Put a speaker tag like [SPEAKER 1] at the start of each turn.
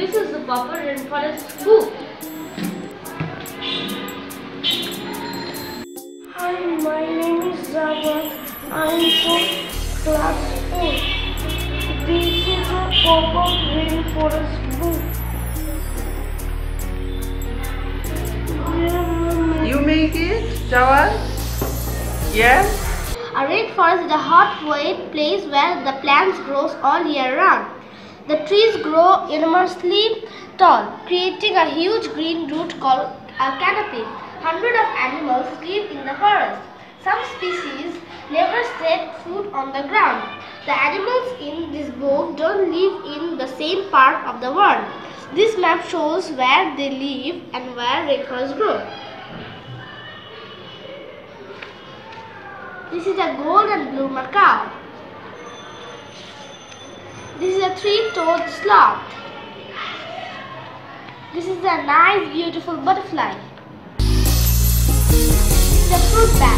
[SPEAKER 1] Tanmay and this is the pop-up Rainforest book.
[SPEAKER 2] Hi, my name is Zavan. I'm from class 4. This is a pop-up rainforest book.
[SPEAKER 3] You make it, Jawad? Yes?
[SPEAKER 4] A rainforest is a hot, wet place where the plants grow all year round. The trees grow enormously tall, creating a huge green root called a canopy. Hundreds of animals live in the forest. Some species never set foot on the ground. The animals in this book don't live in the same part of the world. This map shows where they live and where rainforests grow. This is a gold and blue macaw. Three-toed sloth. This is a nice, beautiful butterfly. A fruit bat.